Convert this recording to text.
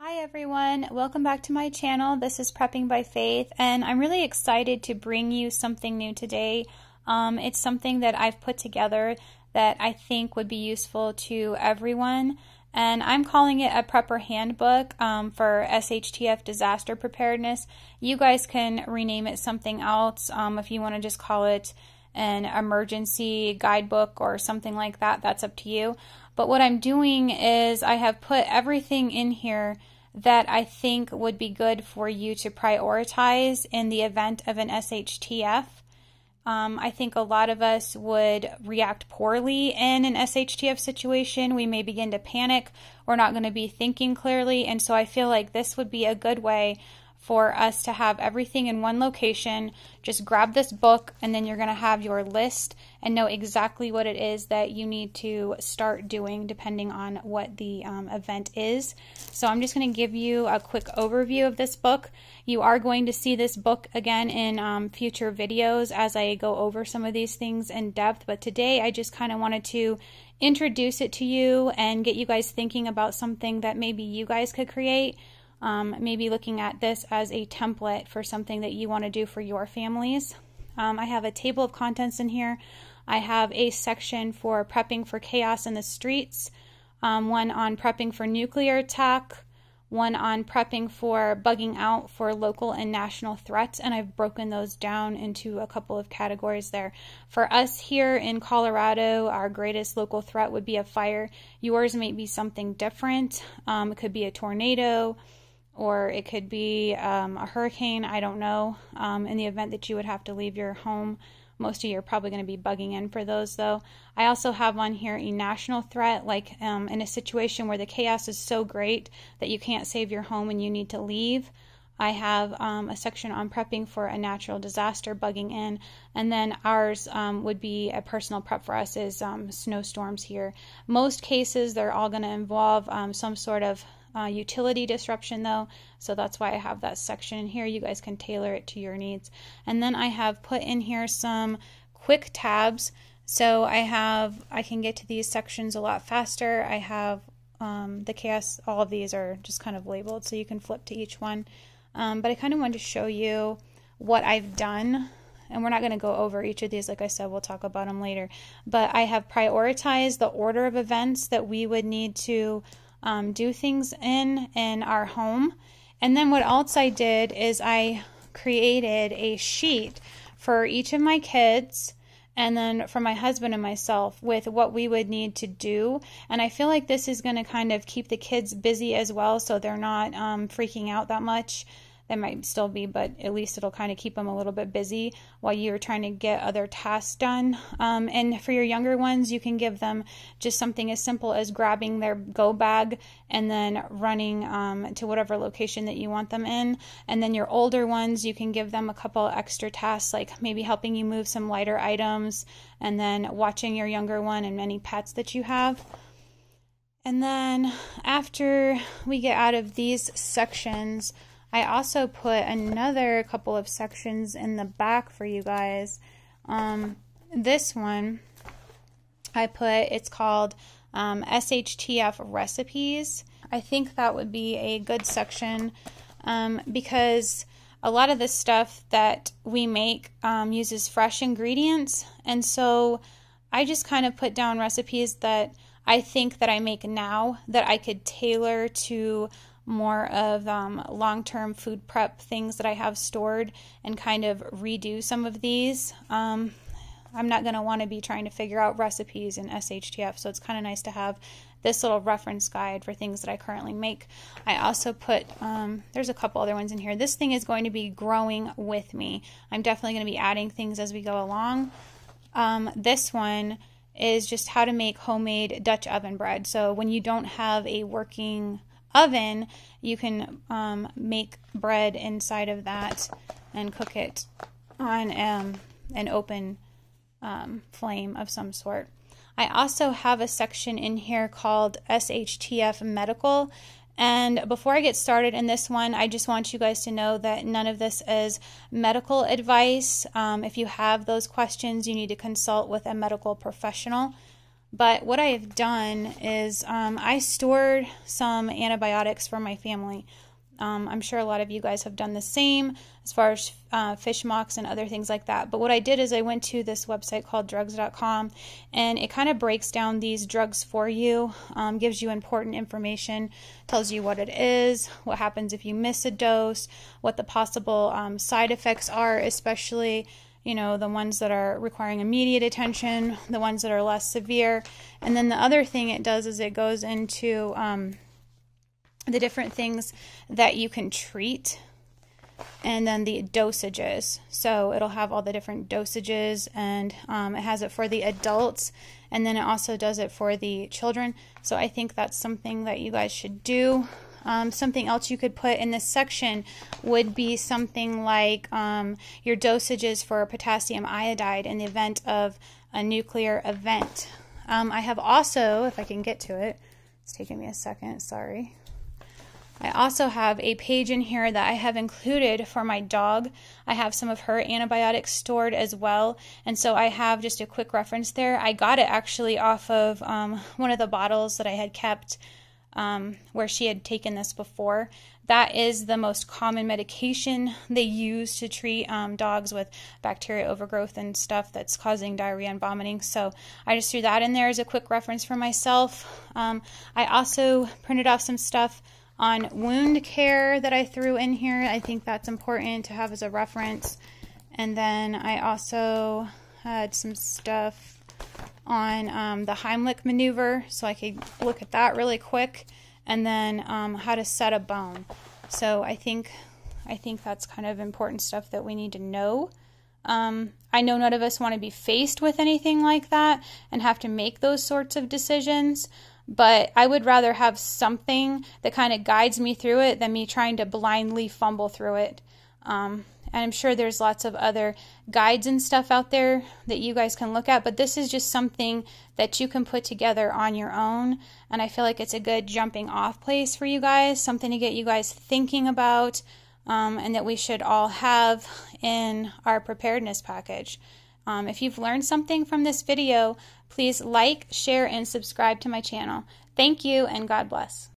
Hi everyone, welcome back to my channel. This is Prepping by Faith, and I'm really excited to bring you something new today. Um, it's something that I've put together that I think would be useful to everyone, and I'm calling it a prepper handbook um, for SHTF disaster preparedness. You guys can rename it something else um, if you want to just call it an emergency guidebook or something like that. That's up to you. But what I'm doing is I have put everything in here that I think would be good for you to prioritize in the event of an SHTF. Um, I think a lot of us would react poorly in an SHTF situation. We may begin to panic. We're not going to be thinking clearly. And so I feel like this would be a good way for us to have everything in one location. Just grab this book and then you're going to have your list and know exactly what it is that you need to start doing depending on what the um, event is. So I'm just going to give you a quick overview of this book. You are going to see this book again in um, future videos as I go over some of these things in depth, but today I just kind of wanted to introduce it to you and get you guys thinking about something that maybe you guys could create um, maybe looking at this as a template for something that you want to do for your families. Um, I have a table of contents in here. I have a section for prepping for chaos in the streets, um, one on prepping for nuclear attack, one on prepping for bugging out for local and national threats, and I've broken those down into a couple of categories there. For us here in Colorado, our greatest local threat would be a fire. Yours may be something different. Um, it could be a tornado, or it could be um, a hurricane. I don't know. Um, in the event that you would have to leave your home, most of you are probably going to be bugging in for those, though. I also have on here a national threat, like um, in a situation where the chaos is so great that you can't save your home and you need to leave. I have um, a section on prepping for a natural disaster bugging in, and then ours um, would be a personal prep for us is um, snowstorms here. Most cases, they're all going to involve um, some sort of uh, utility disruption though, so that's why I have that section in here. You guys can tailor it to your needs. And then I have put in here some quick tabs. So I have, I can get to these sections a lot faster. I have um, the chaos, all of these are just kind of labeled so you can flip to each one. Um, but I kind of wanted to show you what I've done and we're not going to go over each of these like i said we'll talk about them later but i have prioritized the order of events that we would need to um, do things in in our home. And then what else I did is I created a sheet for each of my kids and then for my husband and myself with what we would need to do. And I feel like this is going to kind of keep the kids busy as well so they're not um, freaking out that much they might still be, but at least it'll kind of keep them a little bit busy while you're trying to get other tasks done. Um, and for your younger ones, you can give them just something as simple as grabbing their go bag and then running um, to whatever location that you want them in. And then your older ones, you can give them a couple extra tasks, like maybe helping you move some lighter items and then watching your younger one and many pets that you have. And then after we get out of these sections, I also put another couple of sections in the back for you guys. Um, this one I put, it's called um, SHTF recipes. I think that would be a good section um, because a lot of the stuff that we make um, uses fresh ingredients. And so I just kind of put down recipes that I think that I make now that I could tailor to more of um, long term food prep things that I have stored and kind of redo some of these. Um, I'm not going to want to be trying to figure out recipes in SHTF, so it's kind of nice to have this little reference guide for things that I currently make. I also put, um, there's a couple other ones in here. This thing is going to be growing with me. I'm definitely going to be adding things as we go along. Um, this one is just how to make homemade Dutch oven bread. So when you don't have a working oven, you can um, make bread inside of that and cook it on um, an open um, flame of some sort. I also have a section in here called SHTF Medical. And before I get started in this one, I just want you guys to know that none of this is medical advice. Um, if you have those questions, you need to consult with a medical professional. But what I have done is um, I stored some antibiotics for my family. Um, I'm sure a lot of you guys have done the same as far as uh, Fish Mox and other things like that. But what I did is I went to this website called drugs.com and it kind of breaks down these drugs for you, um, gives you important information, tells you what it is, what happens if you miss a dose, what the possible um, side effects are, especially you know, the ones that are requiring immediate attention, the ones that are less severe. And then the other thing it does is it goes into um, the different things that you can treat and then the dosages. So it'll have all the different dosages and um, it has it for the adults and then it also does it for the children. So I think that's something that you guys should do. Um, something else you could put in this section would be something like um, your dosages for potassium iodide in the event of a nuclear event. Um, I have also, if I can get to it, it's taking me a second, sorry. I also have a page in here that I have included for my dog. I have some of her antibiotics stored as well, and so I have just a quick reference there. I got it actually off of um, one of the bottles that I had kept um, where she had taken this before. That is the most common medication they use to treat um, dogs with bacteria overgrowth and stuff that's causing diarrhea and vomiting. So I just threw that in there as a quick reference for myself. Um, I also printed off some stuff on wound care that I threw in here. I think that's important to have as a reference. And then I also had some stuff on um, the Heimlich maneuver, so I could look at that really quick, and then um, how to set a bone. So I think I think that's kind of important stuff that we need to know. Um, I know none of us want to be faced with anything like that and have to make those sorts of decisions but I would rather have something that kind of guides me through it than me trying to blindly fumble through it. And I'm sure there's lots of other guides and stuff out there that you guys can look at, but this is just something that you can put together on your own. And I feel like it's a good jumping off place for you guys, something to get you guys thinking about, um, and that we should all have in our preparedness package. Um, if you've learned something from this video, please like, share, and subscribe to my channel. Thank you, and God bless.